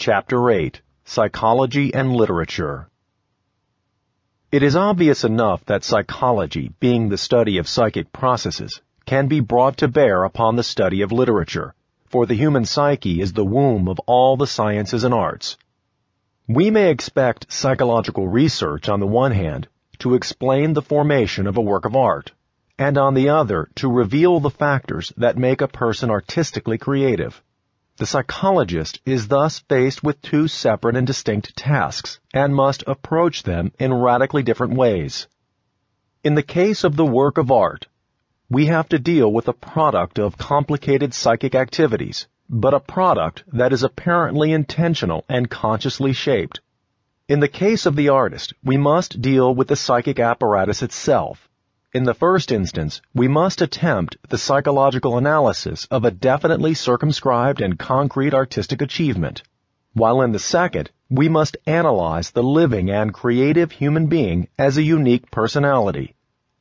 Chapter 8 Psychology and Literature It is obvious enough that psychology, being the study of psychic processes, can be brought to bear upon the study of literature, for the human psyche is the womb of all the sciences and arts. We may expect psychological research, on the one hand, to explain the formation of a work of art, and on the other, to reveal the factors that make a person artistically creative. The psychologist is thus faced with two separate and distinct tasks, and must approach them in radically different ways. In the case of the work of art, we have to deal with a product of complicated psychic activities, but a product that is apparently intentional and consciously shaped. In the case of the artist, we must deal with the psychic apparatus itself, in the first instance, we must attempt the psychological analysis of a definitely circumscribed and concrete artistic achievement, while in the second, we must analyze the living and creative human being as a unique personality.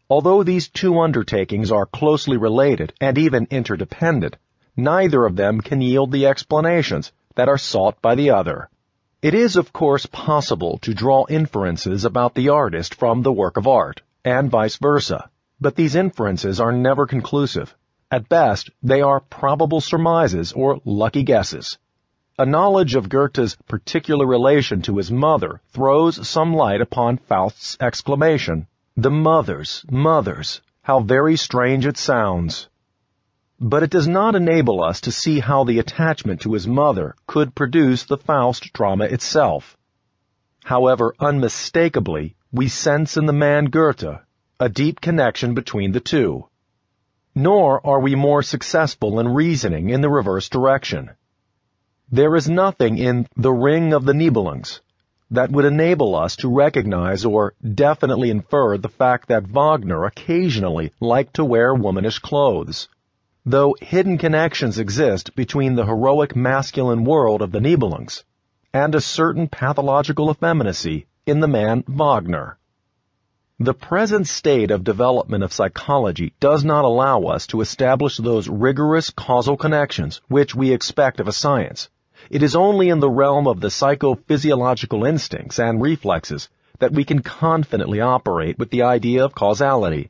Although these two undertakings are closely related and even interdependent, neither of them can yield the explanations that are sought by the other. It is, of course, possible to draw inferences about the artist from the work of art and vice versa. But these inferences are never conclusive. At best, they are probable surmises or lucky guesses. A knowledge of Goethe's particular relation to his mother throws some light upon Faust's exclamation, The mothers, mothers, how very strange it sounds. But it does not enable us to see how the attachment to his mother could produce the Faust drama itself. However, unmistakably, we sense in the man Goethe a deep connection between the two. Nor are we more successful in reasoning in the reverse direction. There is nothing in The Ring of the Nibelungs that would enable us to recognize or definitely infer the fact that Wagner occasionally liked to wear womanish clothes. Though hidden connections exist between the heroic masculine world of the Nibelungs and a certain pathological effeminacy in the man Wagner. The present state of development of psychology does not allow us to establish those rigorous causal connections which we expect of a science. It is only in the realm of the psychophysiological instincts and reflexes that we can confidently operate with the idea of causality.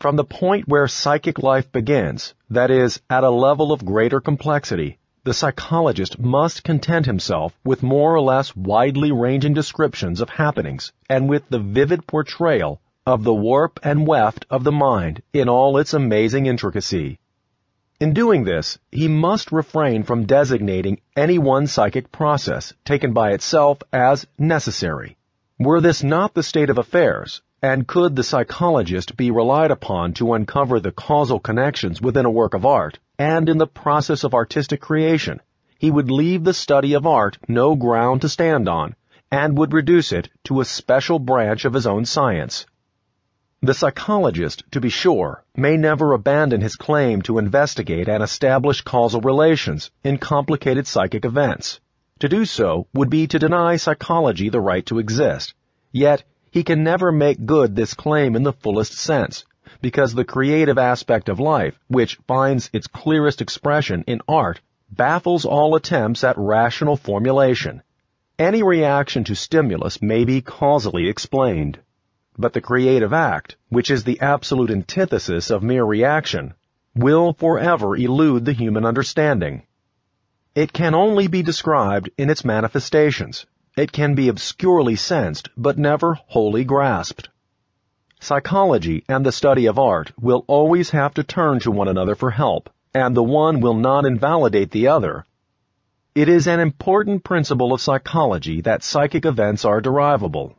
From the point where psychic life begins, that is, at a level of greater complexity, the psychologist must content himself with more or less widely ranging descriptions of happenings and with the vivid portrayal of the warp and weft of the mind in all its amazing intricacy. In doing this, he must refrain from designating any one psychic process taken by itself as necessary. Were this not the state of affairs, and could the psychologist be relied upon to uncover the causal connections within a work of art, and in the process of artistic creation, he would leave the study of art no ground to stand on, and would reduce it to a special branch of his own science. The psychologist, to be sure, may never abandon his claim to investigate and establish causal relations in complicated psychic events. To do so would be to deny psychology the right to exist. Yet, he can never make good this claim in the fullest sense, because the creative aspect of life, which finds its clearest expression in art, baffles all attempts at rational formulation. Any reaction to stimulus may be causally explained. But the creative act, which is the absolute antithesis of mere reaction, will forever elude the human understanding. It can only be described in its manifestations, it can be obscurely sensed, but never wholly grasped. Psychology and the study of art will always have to turn to one another for help, and the one will not invalidate the other. It is an important principle of psychology that psychic events are derivable.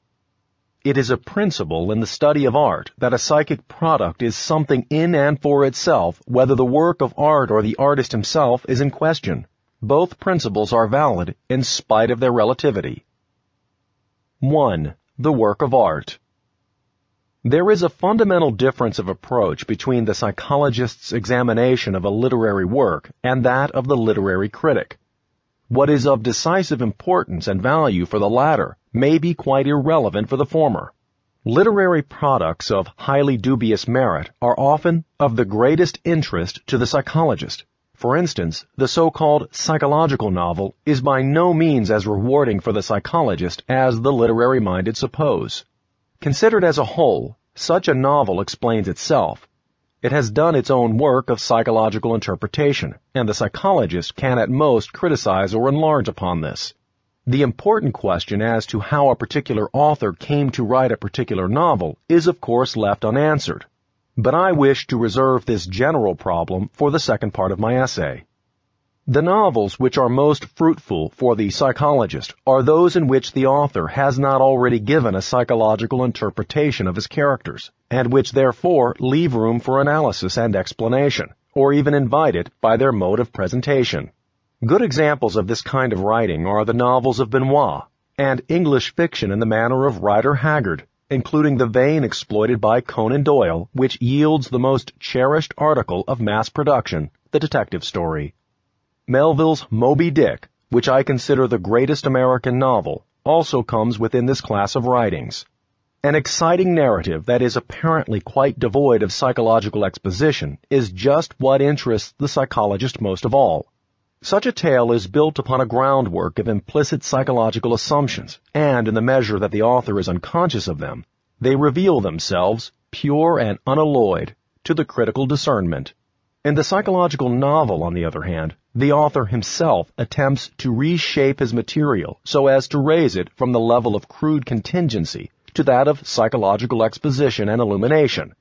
It is a principle in the study of art that a psychic product is something in and for itself, whether the work of art or the artist himself is in question. Both principles are valid in spite of their relativity. 1. The work of art. There is a fundamental difference of approach between the psychologist's examination of a literary work and that of the literary critic. What is of decisive importance and value for the latter may be quite irrelevant for the former. Literary products of highly dubious merit are often of the greatest interest to the psychologist For instance, the so-called psychological novel is by no means as rewarding for the psychologist as the literary-minded suppose. Considered as a whole, such a novel explains itself. It has done its own work of psychological interpretation, and the psychologist can at most criticize or enlarge upon this. The important question as to how a particular author came to write a particular novel is of course left unanswered. But I wish to reserve this general problem for the second part of my essay. The novels which are most fruitful for the psychologist are those in which the author has not already given a psychological interpretation of his characters, and which therefore leave room for analysis and explanation, or even invite it by their mode of presentation. Good examples of this kind of writing are the novels of Benoit, and English fiction in the manner of Rider Haggard, including the vein exploited by Conan Doyle, which yields the most cherished article of mass production, the detective story. Melville's Moby Dick, which I consider the greatest American novel, also comes within this class of writings. An exciting narrative that is apparently quite devoid of psychological exposition is just what interests the psychologist most of all. Such a tale is built upon a groundwork of implicit psychological assumptions, and in the measure that the author is unconscious of them, they reveal themselves, pure and unalloyed, to the critical discernment. In the psychological novel, on the other hand, the author himself attempts to reshape his material so as to raise it from the level of crude contingency to that of psychological exposition and illumination,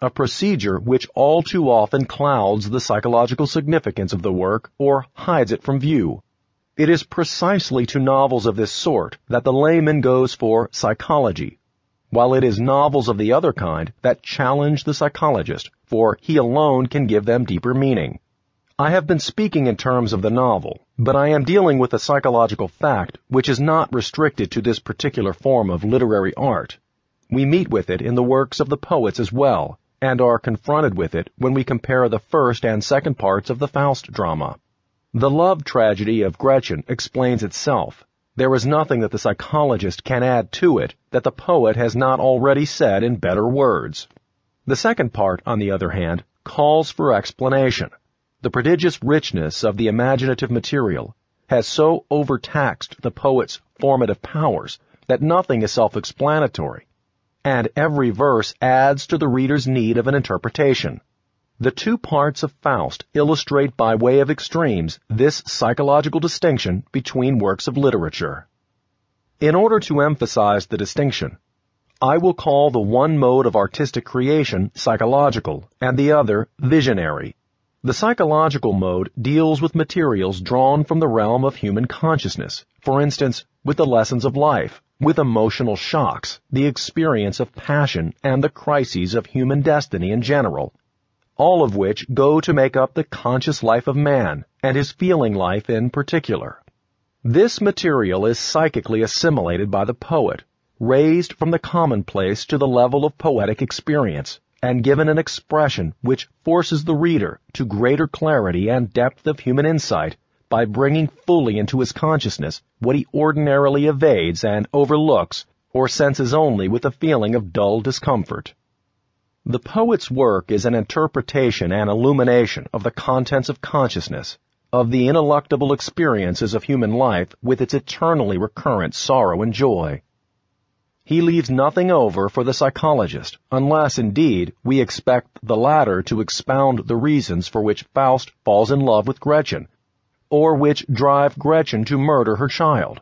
a procedure which all too often clouds the psychological significance of the work or hides it from view. It is precisely to novels of this sort that the layman goes for psychology, while it is novels of the other kind that challenge the psychologist, for he alone can give them deeper meaning. I have been speaking in terms of the novel, but I am dealing with a psychological fact which is not restricted to this particular form of literary art. We meet with it in the works of the poets as well, and are confronted with it when we compare the first and second parts of the Faust drama. The love tragedy of Gretchen explains itself. There is nothing that the psychologist can add to it that the poet has not already said in better words. The second part, on the other hand, calls for explanation. The prodigious richness of the imaginative material has so overtaxed the poet's formative powers that nothing is self-explanatory and every verse adds to the reader's need of an interpretation. The two parts of Faust illustrate by way of extremes this psychological distinction between works of literature. In order to emphasize the distinction, I will call the one mode of artistic creation psychological and the other visionary. The psychological mode deals with materials drawn from the realm of human consciousness, for instance, with the lessons of life, with emotional shocks, the experience of passion, and the crises of human destiny in general, all of which go to make up the conscious life of man, and his feeling life in particular. This material is psychically assimilated by the poet, raised from the commonplace to the level of poetic experience, and given an expression which forces the reader to greater clarity and depth of human insight by bringing fully into his consciousness what he ordinarily evades and overlooks or senses only with a feeling of dull discomfort. The poet's work is an interpretation and illumination of the contents of consciousness, of the ineluctable experiences of human life with its eternally recurrent sorrow and joy. He leaves nothing over for the psychologist, unless, indeed, we expect the latter to expound the reasons for which Faust falls in love with Gretchen or which drive Gretchen to murder her child.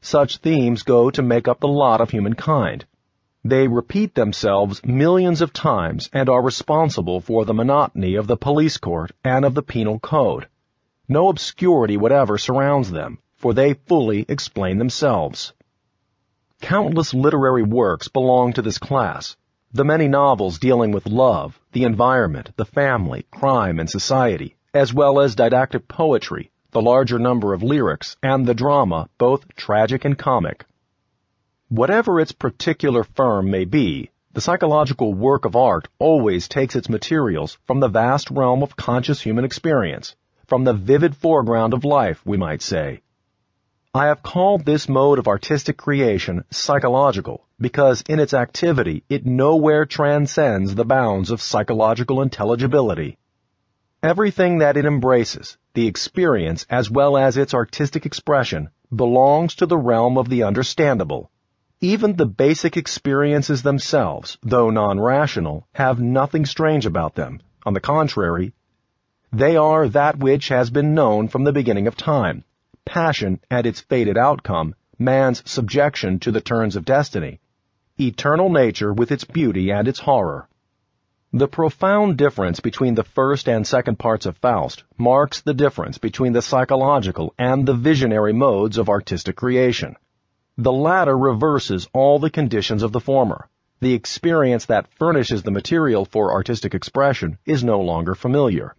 Such themes go to make up the lot of humankind. They repeat themselves millions of times and are responsible for the monotony of the police court and of the penal code. No obscurity whatever surrounds them, for they fully explain themselves. Countless literary works belong to this class. The many novels dealing with love, the environment, the family, crime, and society, as well as didactic poetry, the larger number of lyrics, and the drama, both tragic and comic. Whatever its particular firm may be, the psychological work of art always takes its materials from the vast realm of conscious human experience, from the vivid foreground of life, we might say. I have called this mode of artistic creation psychological because in its activity it nowhere transcends the bounds of psychological intelligibility. Everything that it embraces, the experience as well as its artistic expression, belongs to the realm of the understandable. Even the basic experiences themselves, though non-rational, have nothing strange about them. On the contrary, they are that which has been known from the beginning of time, passion and its fated outcome, man's subjection to the turns of destiny, eternal nature with its beauty and its horror. The profound difference between the first and second parts of Faust marks the difference between the psychological and the visionary modes of artistic creation. The latter reverses all the conditions of the former. The experience that furnishes the material for artistic expression is no longer familiar.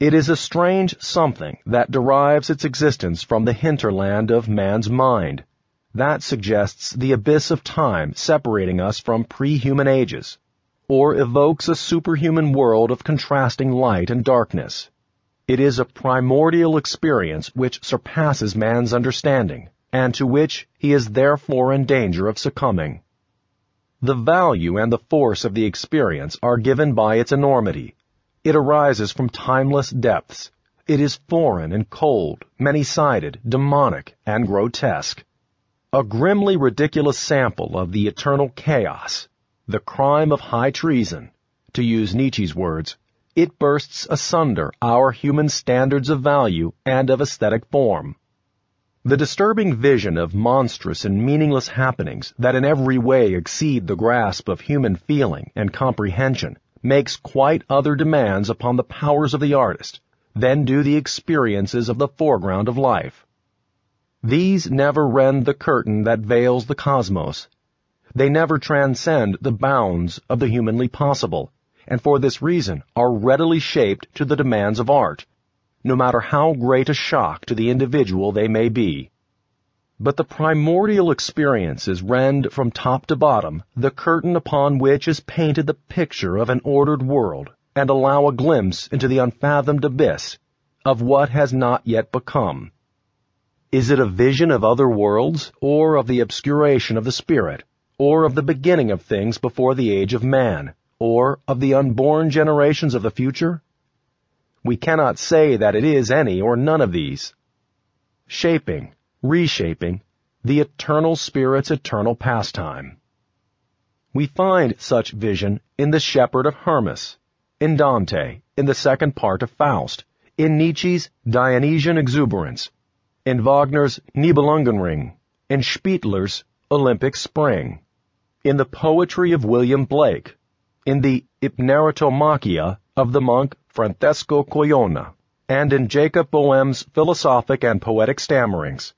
It is a strange something that derives its existence from the hinterland of man's mind. That suggests the abyss of time separating us from pre-human ages, or evokes a superhuman world of contrasting light and darkness. It is a primordial experience which surpasses man's understanding, and to which he is therefore in danger of succumbing. The value and the force of the experience are given by its enormity, it arises from timeless depths. It is foreign and cold, many-sided, demonic, and grotesque. A grimly ridiculous sample of the eternal chaos, the crime of high treason. To use Nietzsche's words, it bursts asunder our human standards of value and of aesthetic form. The disturbing vision of monstrous and meaningless happenings that in every way exceed the grasp of human feeling and comprehension makes quite other demands upon the powers of the artist than do the experiences of the foreground of life. These never rend the curtain that veils the cosmos. They never transcend the bounds of the humanly possible, and for this reason are readily shaped to the demands of art, no matter how great a shock to the individual they may be. But the primordial experiences rend from top to bottom the curtain upon which is painted the picture of an ordered world and allow a glimpse into the unfathomed abyss of what has not yet become. Is it a vision of other worlds, or of the obscuration of the spirit, or of the beginning of things before the age of man, or of the unborn generations of the future? We cannot say that it is any or none of these. Shaping, reshaping the eternal spirit's eternal pastime. We find such vision in The Shepherd of Hermas, in Dante, in the second part of Faust, in Nietzsche's Dionysian exuberance, in Wagner's Nibelungenring, in Spitteler's Olympic Spring, in the poetry of William Blake, in the Hypnerotomachia of the monk Francesco Colonna, and in Jacob Boehme's philosophic and poetic stammerings.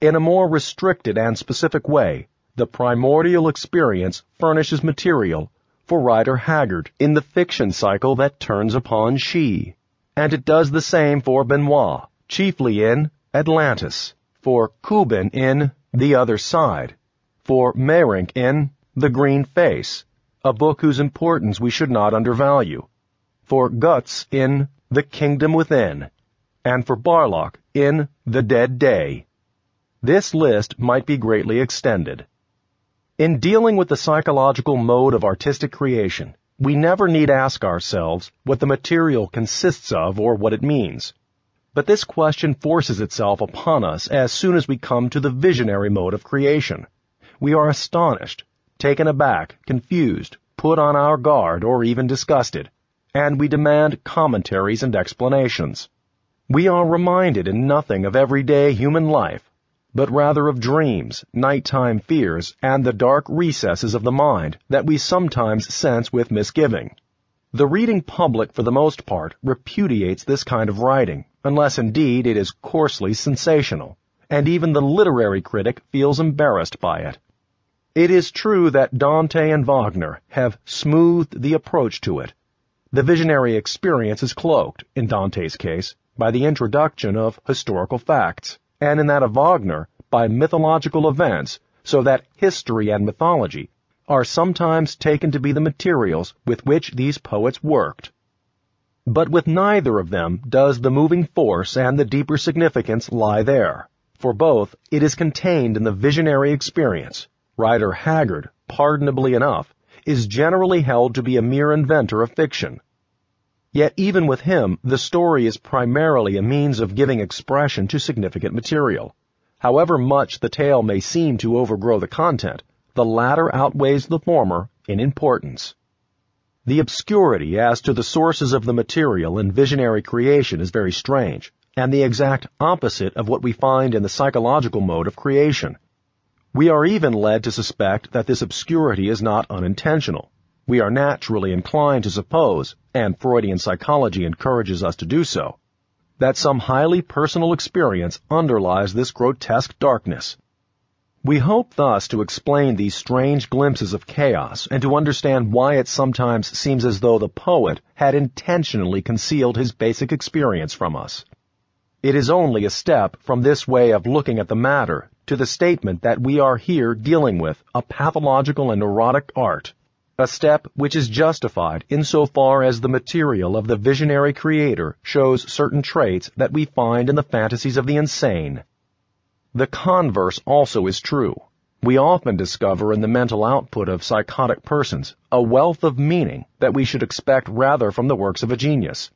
In a more restricted and specific way, the primordial experience furnishes material for Rider Haggard in the fiction cycle that turns upon she. And it does the same for Benoit, chiefly in Atlantis, for Kubin in The Other Side, for Meyrink in The Green Face, a book whose importance we should not undervalue, for Goetz in The Kingdom Within, and for Barlach in The Dead Day. This list might be greatly extended. In dealing with the psychological mode of artistic creation, we never need ask ourselves what the material consists of or what it means. But this question forces itself upon us as soon as we come to the visionary mode of creation. We are astonished, taken aback, confused, put on our guard, or even disgusted, and we demand commentaries and explanations. We are reminded in nothing of everyday human life but rather of dreams, nighttime fears, and the dark recesses of the mind that we sometimes sense with misgiving. The reading public for the most part repudiates this kind of writing, unless indeed it is coarsely sensational, and even the literary critic feels embarrassed by it. It is true that Dante and Wagner have smoothed the approach to it. The visionary experience is cloaked, in Dante's case, by the introduction of historical facts and in that of Wagner by mythological events, so that history and mythology are sometimes taken to be the materials with which these poets worked. But with neither of them does the moving force and the deeper significance lie there. For both, it is contained in the visionary experience. Rider Haggard, pardonably enough, is generally held to be a mere inventor of fiction. Yet even with him, the story is primarily a means of giving expression to significant material. However much the tale may seem to overgrow the content, the latter outweighs the former in importance. The obscurity as to the sources of the material in visionary creation is very strange, and the exact opposite of what we find in the psychological mode of creation. We are even led to suspect that this obscurity is not unintentional. We are naturally inclined to suppose, and Freudian psychology encourages us to do so, that some highly personal experience underlies this grotesque darkness. We hope thus to explain these strange glimpses of chaos and to understand why it sometimes seems as though the poet had intentionally concealed his basic experience from us. It is only a step from this way of looking at the matter to the statement that we are here dealing with a pathological and neurotic art, a step which is justified insofar as the material of the visionary creator shows certain traits that we find in the fantasies of the insane. The converse also is true. We often discover in the mental output of psychotic persons a wealth of meaning that we should expect rather from the works of a genius.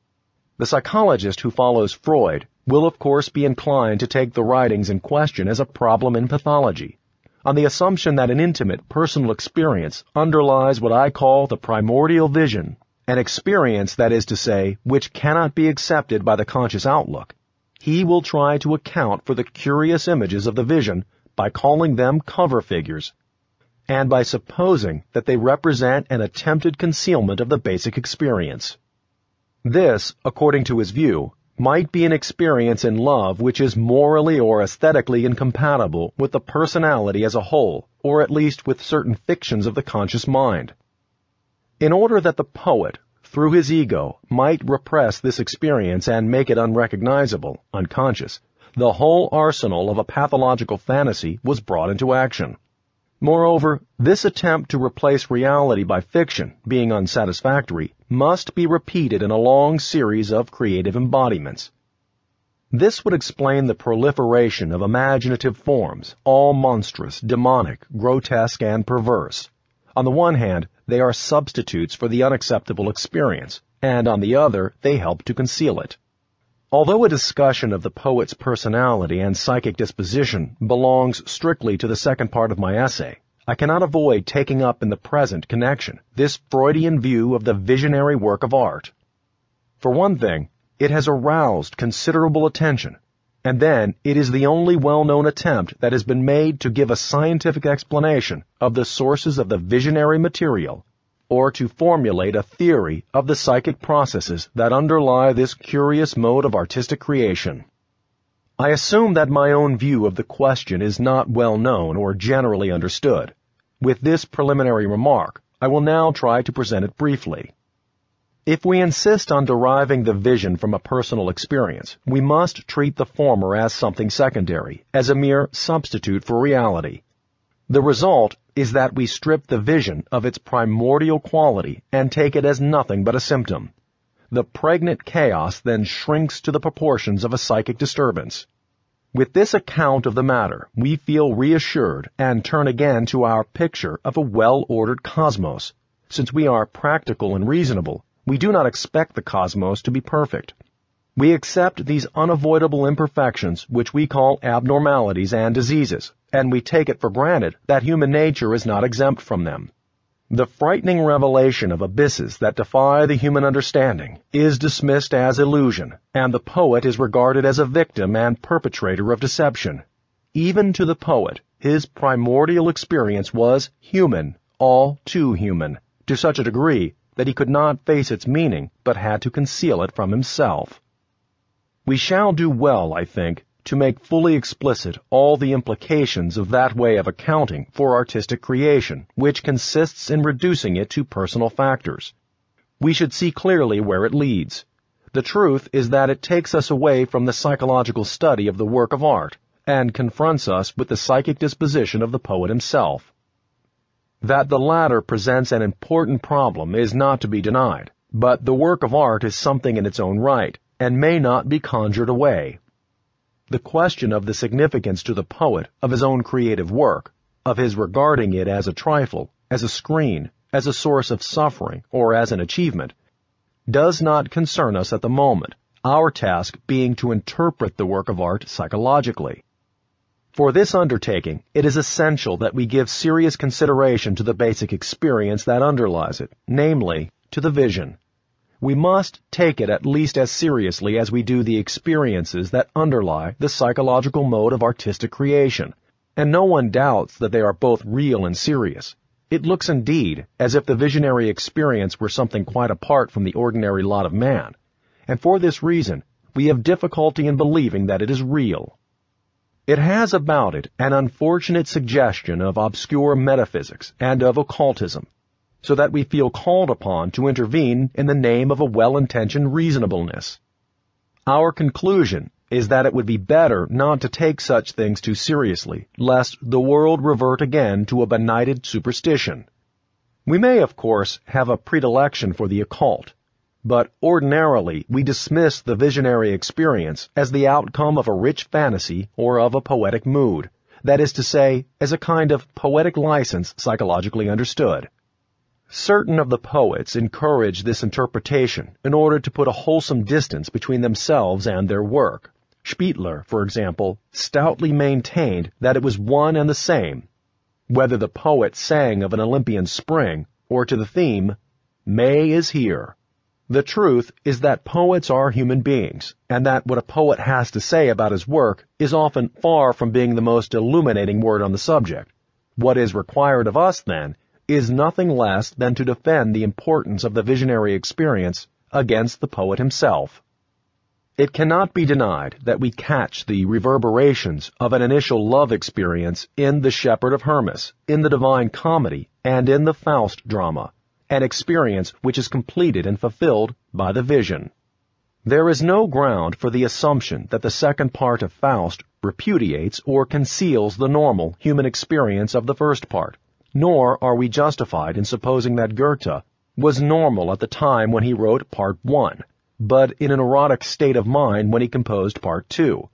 The psychologist who follows Freud will of course be inclined to take the writings in question as a problem in pathology, on the assumption that an intimate personal experience underlies what I call the primordial vision, an experience that is to say, which cannot be accepted by the conscious outlook, he will try to account for the curious images of the vision by calling them cover figures, and by supposing that they represent an attempted concealment of the basic experience. This, according to his view, might be an experience in love which is morally or aesthetically incompatible with the personality as a whole, or at least with certain fictions of the conscious mind. In order that the poet, through his ego, might repress this experience and make it unrecognizable, unconscious, the whole arsenal of a pathological fantasy was brought into action. Moreover, this attempt to replace reality by fiction, being unsatisfactory, must be repeated in a long series of creative embodiments. This would explain the proliferation of imaginative forms, all monstrous, demonic, grotesque, and perverse. On the one hand, they are substitutes for the unacceptable experience, and on the other, they help to conceal it. Although a discussion of the poet's personality and psychic disposition belongs strictly to the second part of my essay, I cannot avoid taking up in the present connection this Freudian view of the visionary work of art. For one thing, it has aroused considerable attention, and then it is the only well-known attempt that has been made to give a scientific explanation of the sources of the visionary material, or to formulate a theory of the psychic processes that underlie this curious mode of artistic creation. I assume that my own view of the question is not well known or generally understood. With this preliminary remark, I will now try to present it briefly. If we insist on deriving the vision from a personal experience, we must treat the former as something secondary, as a mere substitute for reality. The result is that we strip the vision of its primordial quality and take it as nothing but a symptom. The pregnant chaos then shrinks to the proportions of a psychic disturbance. With this account of the matter, we feel reassured and turn again to our picture of a well-ordered cosmos. Since we are practical and reasonable, we do not expect the cosmos to be perfect. We accept these unavoidable imperfections, which we call abnormalities and diseases, and we take it for granted that human nature is not exempt from them. The frightening revelation of abysses that defy the human understanding is dismissed as illusion, and the poet is regarded as a victim and perpetrator of deception. Even to the poet, his primordial experience was human, all too human, to such a degree that he could not face its meaning, but had to conceal it from himself. We shall do well, I think, to make fully explicit all the implications of that way of accounting for artistic creation, which consists in reducing it to personal factors. We should see clearly where it leads. The truth is that it takes us away from the psychological study of the work of art and confronts us with the psychic disposition of the poet himself. That the latter presents an important problem is not to be denied, but the work of art is something in its own right, and may not be conjured away. The question of the significance to the poet of his own creative work, of his regarding it as a trifle, as a screen, as a source of suffering, or as an achievement, does not concern us at the moment, our task being to interpret the work of art psychologically. For this undertaking, it is essential that we give serious consideration to the basic experience that underlies it, namely, to the vision. We must take it at least as seriously as we do the experiences that underlie the psychological mode of artistic creation, and no one doubts that they are both real and serious. It looks indeed as if the visionary experience were something quite apart from the ordinary lot of man, and for this reason we have difficulty in believing that it is real. It has about it an unfortunate suggestion of obscure metaphysics and of occultism, so that we feel called upon to intervene in the name of a well-intentioned reasonableness. Our conclusion is that it would be better not to take such things too seriously, lest the world revert again to a benighted superstition. We may, of course, have a predilection for the occult, but ordinarily we dismiss the visionary experience as the outcome of a rich fantasy or of a poetic mood, that is to say, as a kind of poetic license psychologically understood. Certain of the poets encourage this interpretation in order to put a wholesome distance between themselves and their work. Spitteler, for example, stoutly maintained that it was one and the same, whether the poet sang of an Olympian spring or to the theme, May is here. The truth is that poets are human beings, and that what a poet has to say about his work is often far from being the most illuminating word on the subject. What is required of us, then, is nothing less than to defend the importance of the visionary experience against the poet himself. It cannot be denied that we catch the reverberations of an initial love experience in The Shepherd of Hermas, in the Divine Comedy, and in the Faust drama an experience which is completed and fulfilled by the vision. There is no ground for the assumption that the second part of Faust repudiates or conceals the normal human experience of the first part, nor are we justified in supposing that Goethe was normal at the time when he wrote Part 1, but in an erotic state of mind when he composed Part 2.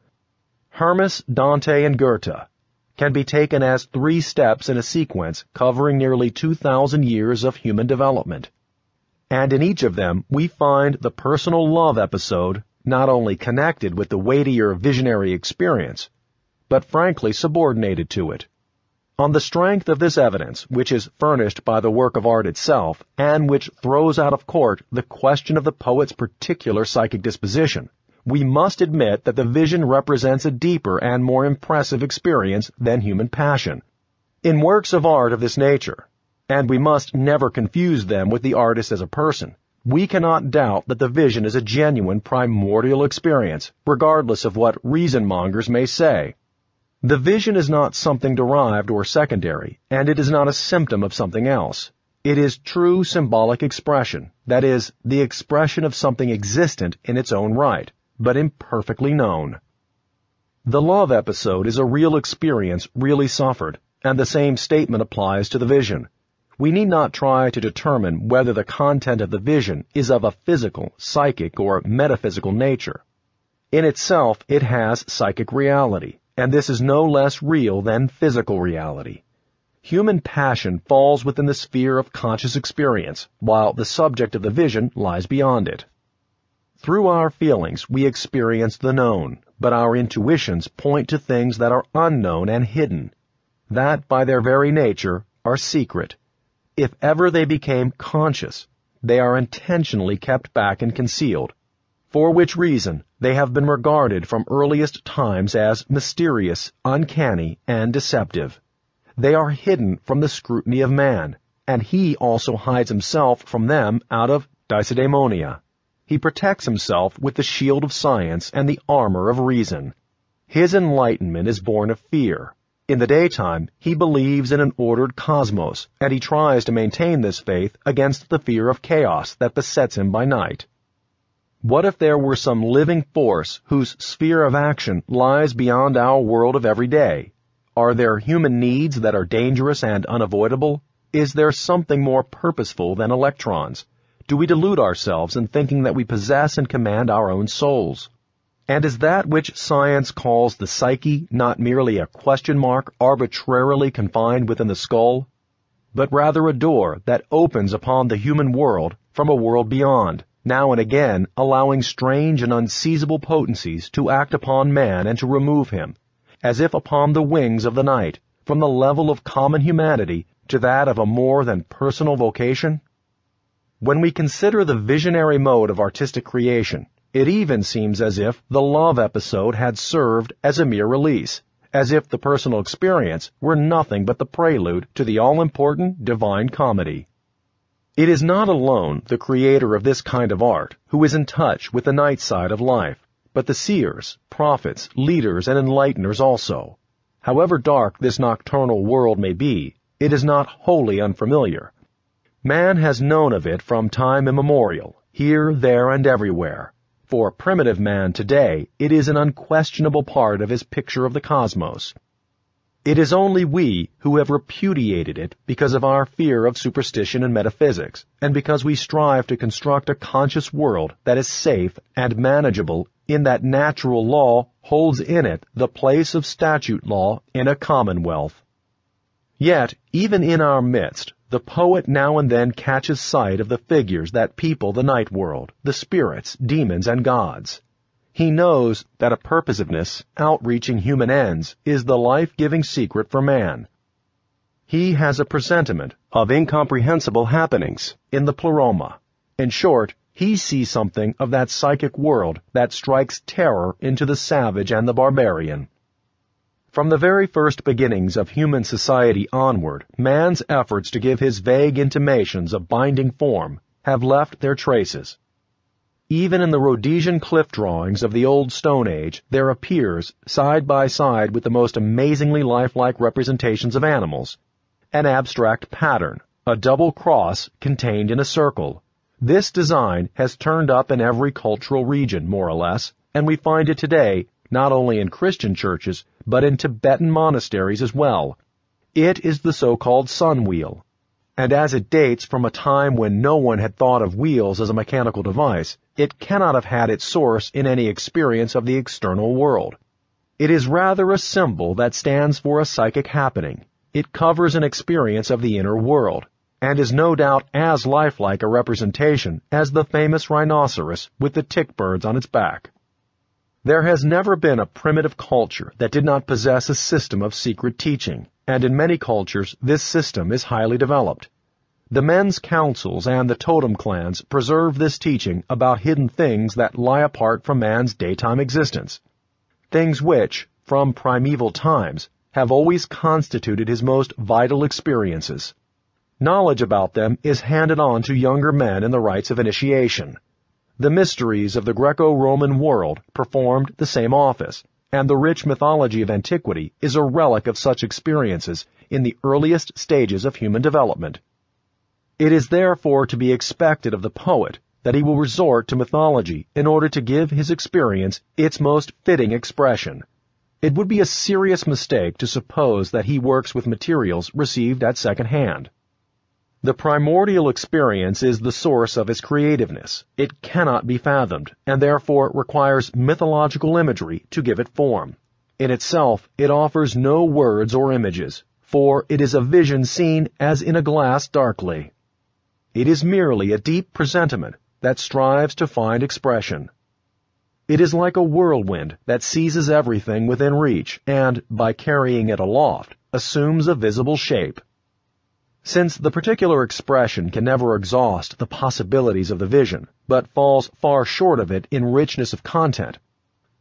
Hermas, Dante, and Goethe can be taken as three steps in a sequence covering nearly 2,000 years of human development. And in each of them, we find the personal love episode not only connected with the weightier visionary experience, but frankly subordinated to it. On the strength of this evidence, which is furnished by the work of art itself, and which throws out of court the question of the poet's particular psychic disposition, we must admit that the vision represents a deeper and more impressive experience than human passion. In works of art of this nature, and we must never confuse them with the artist as a person, we cannot doubt that the vision is a genuine primordial experience, regardless of what reason-mongers may say. The vision is not something derived or secondary, and it is not a symptom of something else. It is true symbolic expression, that is, the expression of something existent in its own right but imperfectly known. The love episode is a real experience really suffered, and the same statement applies to the vision. We need not try to determine whether the content of the vision is of a physical, psychic, or metaphysical nature. In itself, it has psychic reality, and this is no less real than physical reality. Human passion falls within the sphere of conscious experience, while the subject of the vision lies beyond it. Through our feelings, we experience the known, but our intuitions point to things that are unknown and hidden, that by their very nature are secret. If ever they became conscious, they are intentionally kept back and concealed, for which reason they have been regarded from earliest times as mysterious, uncanny, and deceptive. They are hidden from the scrutiny of man, and he also hides himself from them out of deisidaemonia. He protects himself with the shield of science and the armor of reason. His enlightenment is born of fear. In the daytime, he believes in an ordered cosmos, and he tries to maintain this faith against the fear of chaos that besets him by night. What if there were some living force whose sphere of action lies beyond our world of every day? Are there human needs that are dangerous and unavoidable? Is there something more purposeful than electrons? do we delude ourselves in thinking that we possess and command our own souls? And is that which science calls the psyche not merely a question mark arbitrarily confined within the skull, but rather a door that opens upon the human world from a world beyond, now and again allowing strange and unseizable potencies to act upon man and to remove him, as if upon the wings of the night, from the level of common humanity to that of a more than personal vocation? When we consider the visionary mode of artistic creation, it even seems as if the love episode had served as a mere release, as if the personal experience were nothing but the prelude to the all-important divine comedy. It is not alone the creator of this kind of art who is in touch with the night side of life, but the seers, prophets, leaders, and enlighteners also. However dark this nocturnal world may be, it is not wholly unfamiliar. Man has known of it from time immemorial, here, there, and everywhere. For primitive man today, it is an unquestionable part of his picture of the cosmos. It is only we who have repudiated it because of our fear of superstition and metaphysics, and because we strive to construct a conscious world that is safe and manageable in that natural law holds in it the place of statute law in a commonwealth. Yet, even in our midst, the poet now and then catches sight of the figures that people the night world, the spirits, demons, and gods. He knows that a purposiveness, outreaching human ends, is the life-giving secret for man. He has a presentiment of incomprehensible happenings in the pleroma. In short, he sees something of that psychic world that strikes terror into the savage and the barbarian. From the very first beginnings of human society onward, man's efforts to give his vague intimations a binding form have left their traces. Even in the Rhodesian cliff drawings of the Old Stone Age, there appears, side by side with the most amazingly lifelike representations of animals, an abstract pattern, a double cross contained in a circle. This design has turned up in every cultural region, more or less, and we find it today not only in Christian churches, but in Tibetan monasteries as well. It is the so-called sun wheel. And as it dates from a time when no one had thought of wheels as a mechanical device, it cannot have had its source in any experience of the external world. It is rather a symbol that stands for a psychic happening. It covers an experience of the inner world, and is no doubt as lifelike a representation as the famous rhinoceros with the tick birds on its back. There has never been a primitive culture that did not possess a system of secret teaching, and in many cultures this system is highly developed. The men's councils and the totem clans preserve this teaching about hidden things that lie apart from man's daytime existence. Things which, from primeval times, have always constituted his most vital experiences. Knowledge about them is handed on to younger men in the rites of initiation. The mysteries of the Greco-Roman world performed the same office, and the rich mythology of antiquity is a relic of such experiences in the earliest stages of human development. It is therefore to be expected of the poet that he will resort to mythology in order to give his experience its most fitting expression. It would be a serious mistake to suppose that he works with materials received at second hand. The primordial experience is the source of his creativeness. It cannot be fathomed, and therefore requires mythological imagery to give it form. In itself, it offers no words or images, for it is a vision seen as in a glass darkly. It is merely a deep presentiment that strives to find expression. It is like a whirlwind that seizes everything within reach and, by carrying it aloft, assumes a visible shape. Since the particular expression can never exhaust the possibilities of the vision, but falls far short of it in richness of content,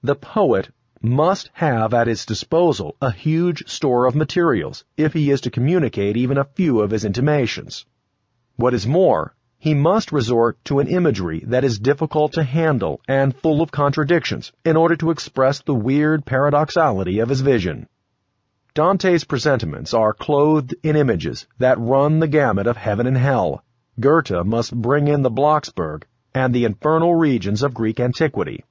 the poet must have at his disposal a huge store of materials if he is to communicate even a few of his intimations. What is more, he must resort to an imagery that is difficult to handle and full of contradictions in order to express the weird paradoxality of his vision. Dante's presentiments are clothed in images that run the gamut of heaven and hell. Goethe must bring in the Blocksberg and the infernal regions of Greek antiquity.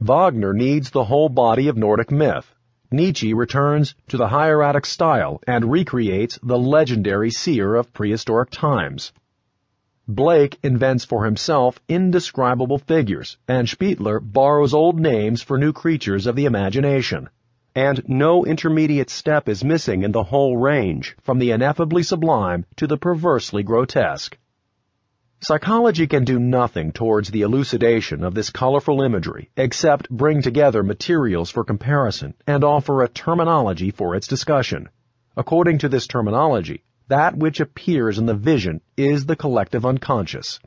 Wagner needs the whole body of Nordic myth. Nietzsche returns to the hieratic style and recreates the legendary seer of prehistoric times. Blake invents for himself indescribable figures, and Spitteler borrows old names for new creatures of the imagination. And no intermediate step is missing in the whole range, from the ineffably sublime to the perversely grotesque. Psychology can do nothing towards the elucidation of this colorful imagery except bring together materials for comparison and offer a terminology for its discussion. According to this terminology, that which appears in the vision is the collective unconscious.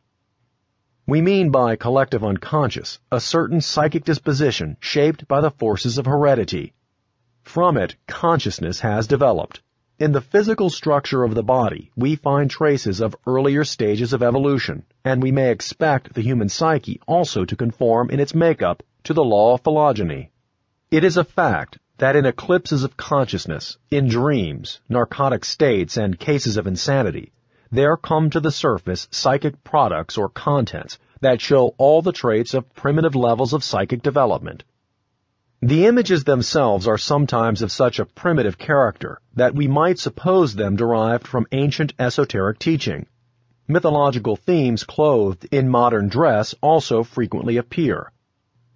We mean by collective unconscious a certain psychic disposition shaped by the forces of heredity. From it, consciousness has developed. In the physical structure of the body, we find traces of earlier stages of evolution, and we may expect the human psyche also to conform in its makeup to the law of phylogeny. It is a fact that in eclipses of consciousness, in dreams, narcotic states, and cases of insanity, there come to the surface psychic products or contents that show all the traits of primitive levels of psychic development. The images themselves are sometimes of such a primitive character that we might suppose them derived from ancient esoteric teaching. Mythological themes clothed in modern dress also frequently appear.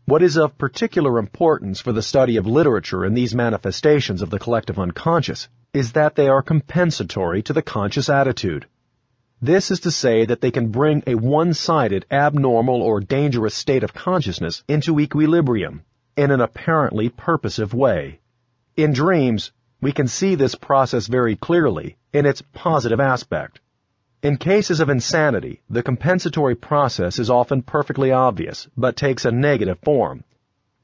What is of particular importance for the study of literature in these manifestations of the collective unconscious is that they are compensatory to the conscious attitude. This is to say that they can bring a one-sided, abnormal, or dangerous state of consciousness into equilibrium in an apparently purposive way. In dreams, we can see this process very clearly in its positive aspect. In cases of insanity, the compensatory process is often perfectly obvious, but takes a negative form.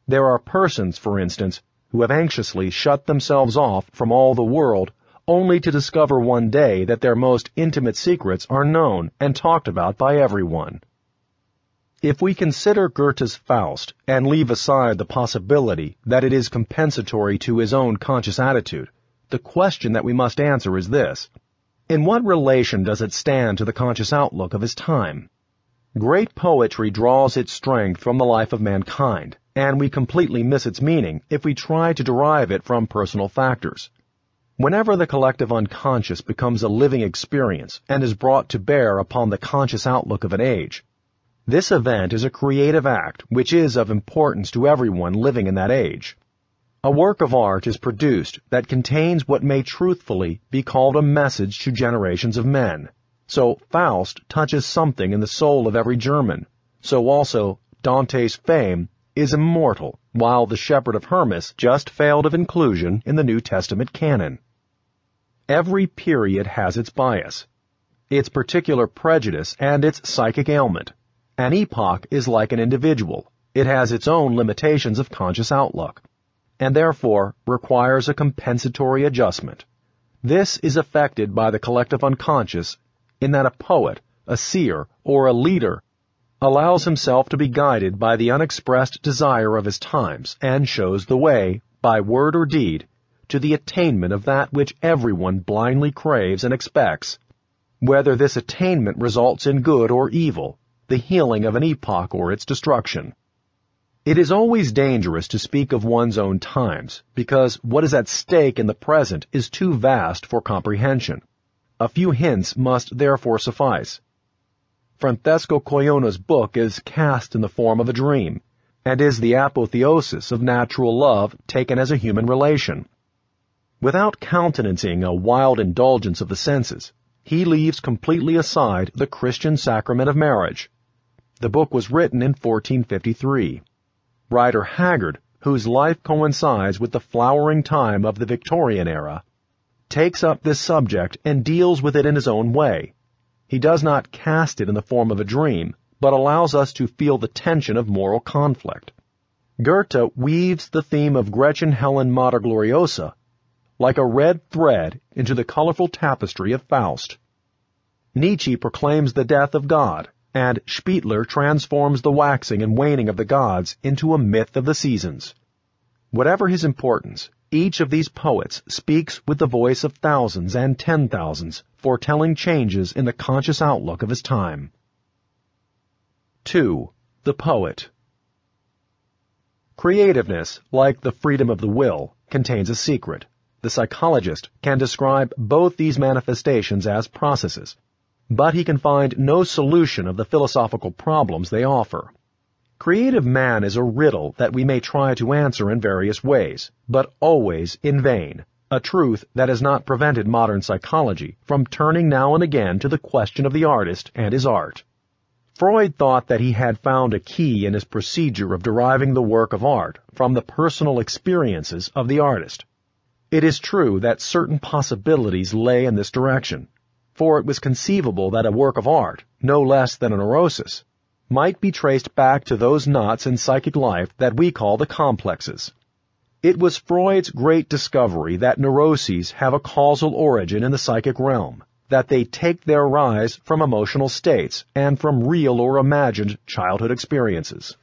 There are persons, for instance, who have anxiously shut themselves off from all the world only to discover one day that their most intimate secrets are known and talked about by everyone. If we consider Goethe's Faust and leave aside the possibility that it is compensatory to his own conscious attitude, the question that we must answer is this. In what relation does it stand to the conscious outlook of his time? Great poetry draws its strength from the life of mankind, and we completely miss its meaning if we try to derive it from personal factors. Whenever the collective unconscious becomes a living experience and is brought to bear upon the conscious outlook of an age, this event is a creative act which is of importance to everyone living in that age. A work of art is produced that contains what may truthfully be called a message to generations of men. So Faust touches something in the soul of every German. So also Dante's fame is immortal, while The Shepherd of Hermas just failed of inclusion in the New Testament canon. Every period has its bias, its particular prejudice, and its psychic ailment. An epoch is like an individual. It has its own limitations of conscious outlook, and therefore requires a compensatory adjustment. This is effected by the collective unconscious in that a poet, a seer, or a leader allows himself to be guided by the unexpressed desire of his times and shows the way, by word or deed, to the attainment of that which everyone blindly craves and expects. Whether this attainment results in good or evil, the healing of an epoch or its destruction. It is always dangerous to speak of one's own times, because what is at stake in the present is too vast for comprehension. A few hints must therefore suffice. Francesco Colonna's book is cast in the form of a dream, and is the apotheosis of natural love taken as a human relation. Without countenancing a wild indulgence of the senses, he leaves completely aside the Christian sacrament of marriage, the book was written in 1453. Rider Haggard, whose life coincides with the flowering time of the Victorian era, takes up this subject and deals with it in his own way. He does not cast it in the form of a dream, but allows us to feel the tension of moral conflict. Goethe weaves the theme of Gretchen Helen Mater Gloriosa like a red thread into the colorful tapestry of Faust. Nietzsche proclaims the death of God and Spitteler transforms the waxing and waning of the gods into a myth of the seasons. Whatever his importance, each of these poets speaks with the voice of thousands and ten thousands, foretelling changes in the conscious outlook of his time. 2. The Poet Creativeness, like the freedom of the will, contains a secret. The psychologist can describe both these manifestations as processes, but he can find no solution of the philosophical problems they offer. Creative man is a riddle that we may try to answer in various ways, but always in vain, a truth that has not prevented modern psychology from turning now and again to the question of the artist and his art. Freud thought that he had found a key in his procedure of deriving the work of art from the personal experiences of the artist. It is true that certain possibilities lay in this direction, for it was conceivable that a work of art, no less than a neurosis, might be traced back to those knots in psychic life that we call the complexes. It was Freud's great discovery that neuroses have a causal origin in the psychic realm, that they take their rise from emotional states and from real or imagined childhood experiences.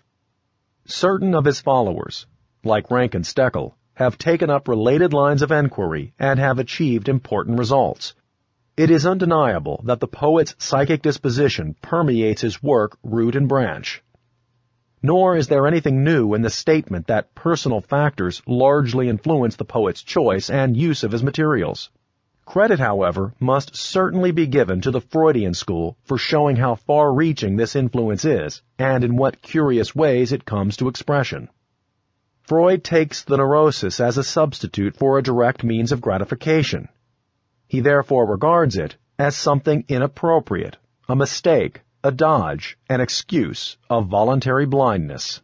Certain of his followers, like Rank and Stekel, have taken up related lines of enquiry and have achieved important results. It is undeniable that the poet's psychic disposition permeates his work root and branch. Nor is there anything new in the statement that personal factors largely influence the poet's choice and use of his materials. Credit, however, must certainly be given to the Freudian school for showing how far-reaching this influence is, and in what curious ways it comes to expression. Freud takes the neurosis as a substitute for a direct means of gratification. He therefore regards it as something inappropriate, a mistake, a dodge, an excuse of voluntary blindness.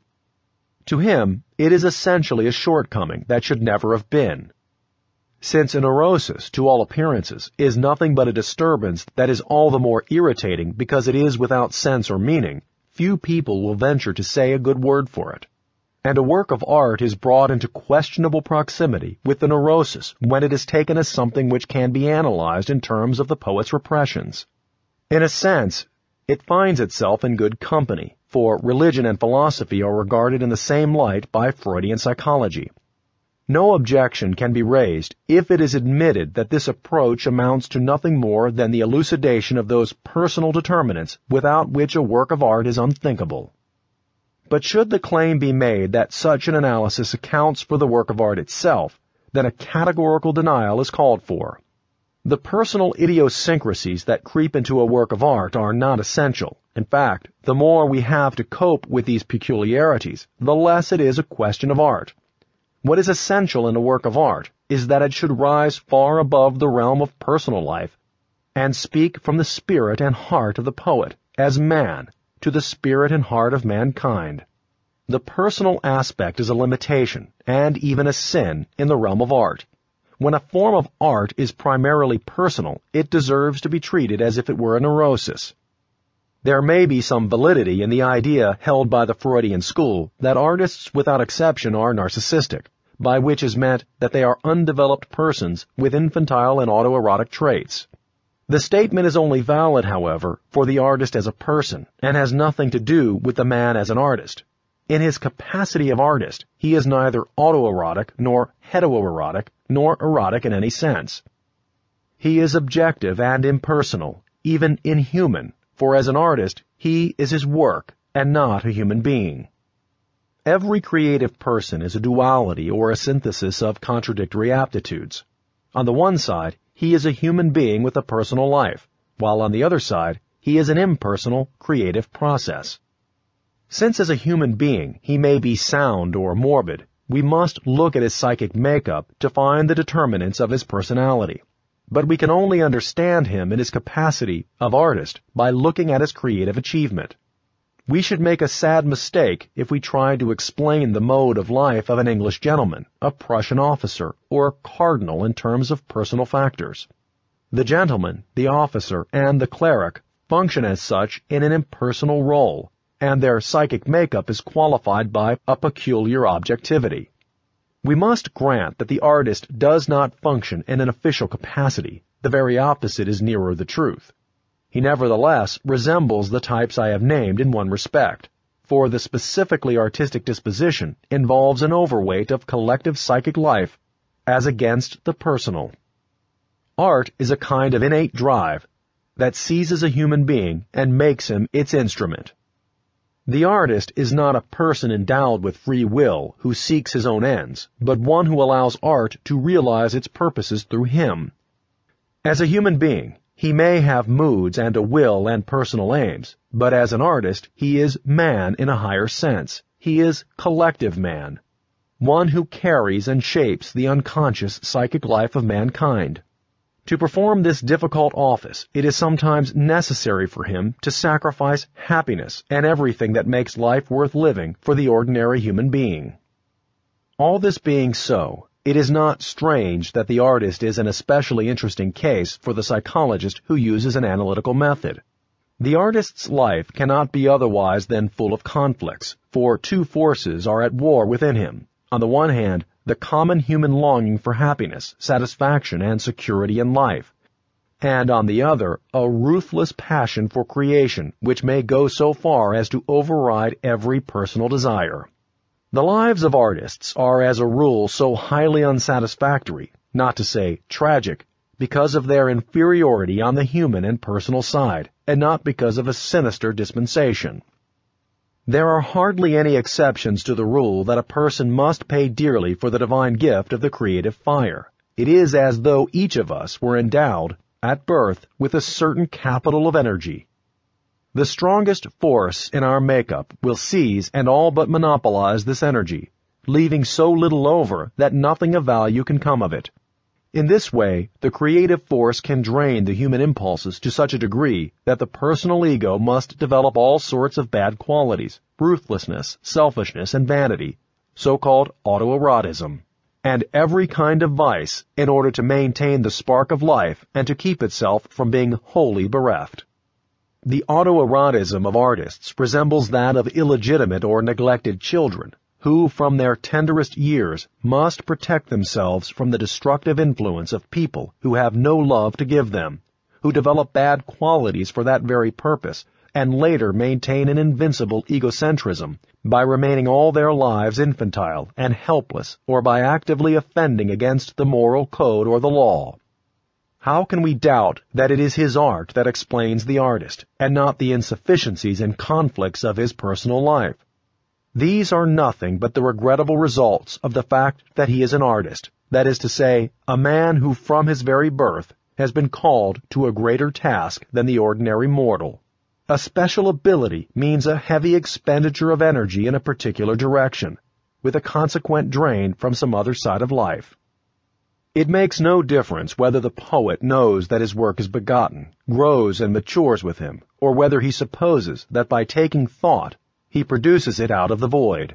To him, it is essentially a shortcoming that should never have been, since a neurosis, to all appearances, is nothing but a disturbance that is all the more irritating because it is without sense or meaning, few people will venture to say a good word for it. And a work of art is brought into questionable proximity with the neurosis when it is taken as something which can be analyzed in terms of the poet's repressions. In a sense, it finds itself in good company, for religion and philosophy are regarded in the same light by Freudian psychology. No objection can be raised if it is admitted that this approach amounts to nothing more than the elucidation of those personal determinants without which a work of art is unthinkable. But should the claim be made that such an analysis accounts for the work of art itself, then a categorical denial is called for. The personal idiosyncrasies that creep into a work of art are not essential. In fact, the more we have to cope with these peculiarities, the less it is a question of art. What is essential in a work of art is that it should rise far above the realm of personal life and speak from the spirit and heart of the poet as man to the spirit and heart of mankind. The personal aspect is a limitation and even a sin in the realm of art. When a form of art is primarily personal, it deserves to be treated as if it were a neurosis. There may be some validity in the idea held by the Freudian school that artists without exception are narcissistic by which is meant that they are undeveloped persons with infantile and autoerotic traits. The statement is only valid, however, for the artist as a person, and has nothing to do with the man as an artist. In his capacity of artist, he is neither autoerotic nor heteroerotic nor erotic in any sense. He is objective and impersonal, even inhuman, for as an artist, he is his work and not a human being. Every creative person is a duality or a synthesis of contradictory aptitudes. On the one side, he is a human being with a personal life, while on the other side, he is an impersonal, creative process. Since as a human being he may be sound or morbid, we must look at his psychic makeup to find the determinants of his personality. But we can only understand him in his capacity of artist by looking at his creative achievement. We should make a sad mistake if we try to explain the mode of life of an English gentleman, a Prussian officer, or a cardinal in terms of personal factors. The gentleman, the officer, and the cleric function as such in an impersonal role, and their psychic makeup is qualified by a peculiar objectivity. We must grant that the artist does not function in an official capacity. The very opposite is nearer the truth. He nevertheless resembles the types I have named in one respect, for the specifically artistic disposition involves an overweight of collective psychic life as against the personal. Art is a kind of innate drive that seizes a human being and makes him its instrument. The artist is not a person endowed with free will who seeks his own ends, but one who allows art to realize its purposes through him. As a human being, he may have moods and a will and personal aims, but as an artist, he is man in a higher sense. He is collective man. One who carries and shapes the unconscious psychic life of mankind. To perform this difficult office, it is sometimes necessary for him to sacrifice happiness and everything that makes life worth living for the ordinary human being. All this being so, it is not strange that the artist is an especially interesting case for the psychologist who uses an analytical method. The artist's life cannot be otherwise than full of conflicts, for two forces are at war within him. On the one hand, the common human longing for happiness, satisfaction, and security in life, and on the other, a ruthless passion for creation which may go so far as to override every personal desire. The lives of artists are as a rule so highly unsatisfactory, not to say tragic, because of their inferiority on the human and personal side, and not because of a sinister dispensation. There are hardly any exceptions to the rule that a person must pay dearly for the divine gift of the creative fire. It is as though each of us were endowed, at birth, with a certain capital of energy. The strongest force in our makeup will seize and all but monopolize this energy, leaving so little over that nothing of value can come of it. In this way, the creative force can drain the human impulses to such a degree that the personal ego must develop all sorts of bad qualities, ruthlessness, selfishness, and vanity, so-called autoerotism, and every kind of vice in order to maintain the spark of life and to keep itself from being wholly bereft. The autoerotism of artists resembles that of illegitimate or neglected children, who from their tenderest years must protect themselves from the destructive influence of people who have no love to give them, who develop bad qualities for that very purpose, and later maintain an invincible egocentrism by remaining all their lives infantile and helpless or by actively offending against the moral code or the law. How can we doubt that it is his art that explains the artist, and not the insufficiencies and conflicts of his personal life? These are nothing but the regrettable results of the fact that he is an artist, that is to say, a man who from his very birth has been called to a greater task than the ordinary mortal. A special ability means a heavy expenditure of energy in a particular direction, with a consequent drain from some other side of life. It makes no difference whether the poet knows that his work is begotten, grows and matures with him, or whether he supposes that by taking thought he produces it out of the void.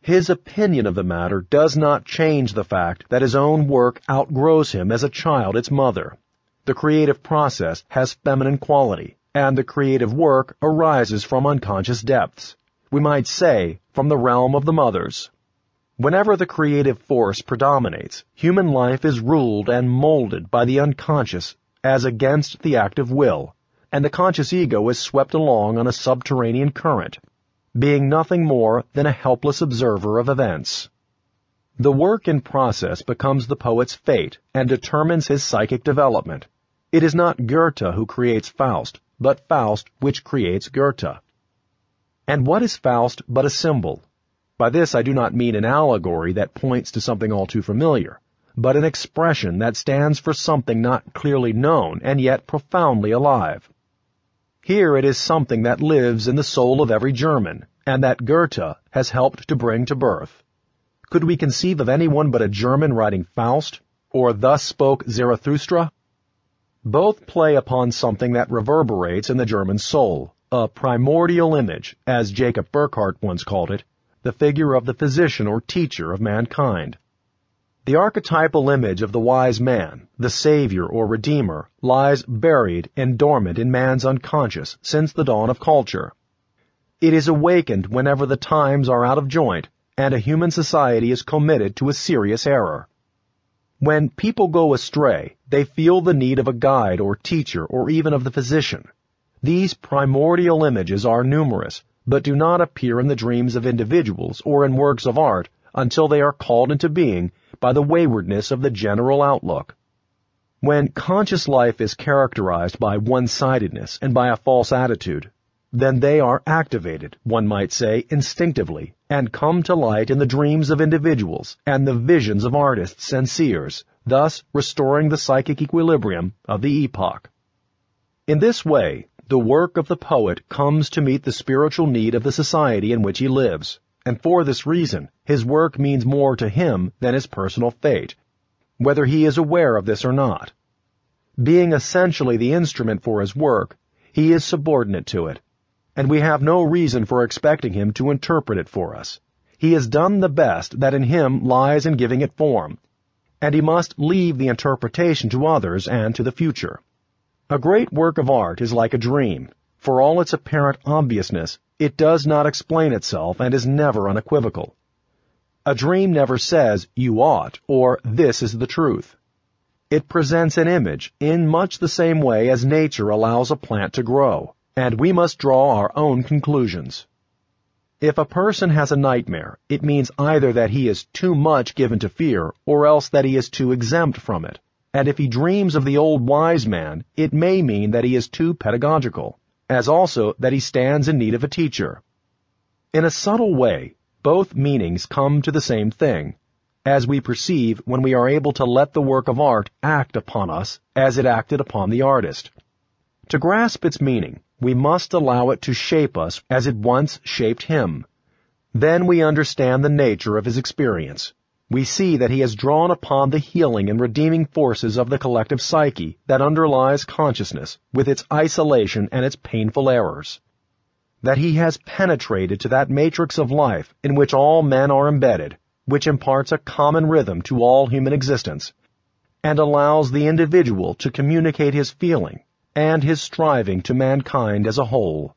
His opinion of the matter does not change the fact that his own work outgrows him as a child its mother. The creative process has feminine quality, and the creative work arises from unconscious depths. We might say, from the realm of the mothers. Whenever the creative force predominates, human life is ruled and molded by the unconscious as against the active will, and the conscious ego is swept along on a subterranean current being nothing more than a helpless observer of events. The work in process becomes the poet's fate and determines his psychic development. It is not Goethe who creates Faust, but Faust which creates Goethe. And what is Faust but a symbol? By this I do not mean an allegory that points to something all too familiar, but an expression that stands for something not clearly known and yet profoundly alive. Here it is something that lives in the soul of every German, and that Goethe has helped to bring to birth. Could we conceive of anyone but a German writing Faust, or Thus Spoke Zarathustra? Both play upon something that reverberates in the German soul, a primordial image, as Jacob Burckhardt once called it, the figure of the physician or teacher of mankind. The archetypal image of the wise man, the savior or redeemer, lies buried and dormant in man's unconscious since the dawn of culture. It is awakened whenever the times are out of joint and a human society is committed to a serious error. When people go astray, they feel the need of a guide or teacher or even of the physician. These primordial images are numerous, but do not appear in the dreams of individuals or in works of art until they are called into being by the waywardness of the general outlook. When conscious life is characterized by one-sidedness and by a false attitude, then they are activated, one might say, instinctively, and come to light in the dreams of individuals and the visions of artists and seers, thus restoring the psychic equilibrium of the epoch. In this way, the work of the poet comes to meet the spiritual need of the society in which he lives and for this reason, his work means more to him than his personal fate, whether he is aware of this or not. Being essentially the instrument for his work, he is subordinate to it, and we have no reason for expecting him to interpret it for us. He has done the best that in him lies in giving it form, and he must leave the interpretation to others and to the future. A great work of art is like a dream. For all its apparent obviousness, it does not explain itself and is never unequivocal. A dream never says, you ought, or this is the truth. It presents an image in much the same way as nature allows a plant to grow, and we must draw our own conclusions. If a person has a nightmare, it means either that he is too much given to fear, or else that he is too exempt from it. And if he dreams of the old wise man, it may mean that he is too pedagogical as also that he stands in need of a teacher. In a subtle way, both meanings come to the same thing, as we perceive when we are able to let the work of art act upon us as it acted upon the artist. To grasp its meaning, we must allow it to shape us as it once shaped him. Then we understand the nature of his experience we see that he has drawn upon the healing and redeeming forces of the collective psyche that underlies consciousness, with its isolation and its painful errors. That he has penetrated to that matrix of life in which all men are embedded, which imparts a common rhythm to all human existence, and allows the individual to communicate his feeling and his striving to mankind as a whole.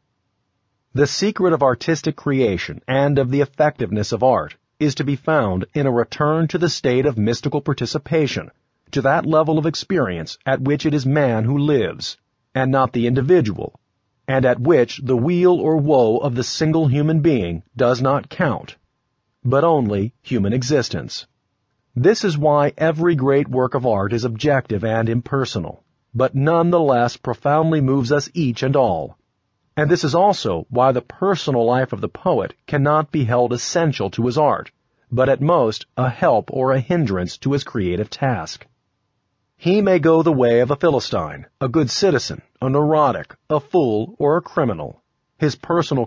The secret of artistic creation and of the effectiveness of art is to be found in a return to the state of mystical participation, to that level of experience at which it is man who lives, and not the individual, and at which the weal or woe of the single human being does not count, but only human existence. This is why every great work of art is objective and impersonal, but none the less profoundly moves us each and all. And this is also why the personal life of the poet cannot be held essential to his art, but at most a help or a hindrance to his creative task. He may go the way of a Philistine, a good citizen, a neurotic, a fool, or a criminal. His personal